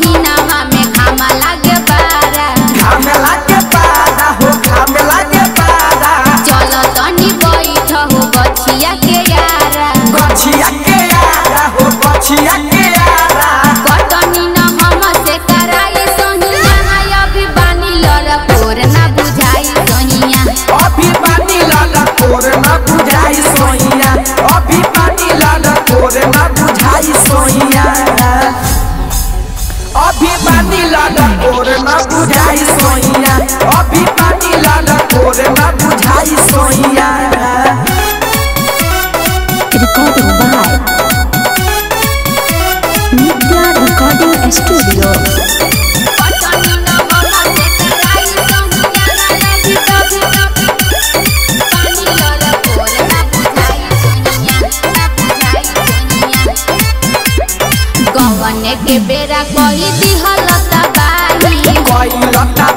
महीना हमें स्टूडियो के बेरा कही दिहलत बानी कही लता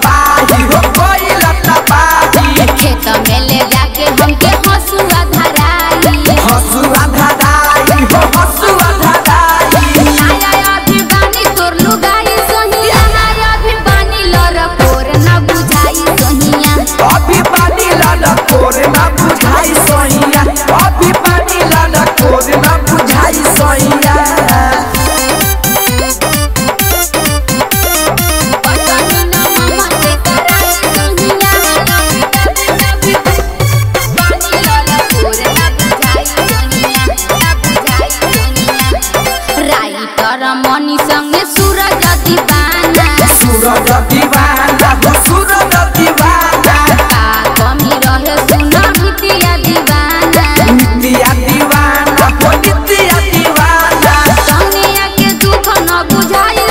yeah, yeah.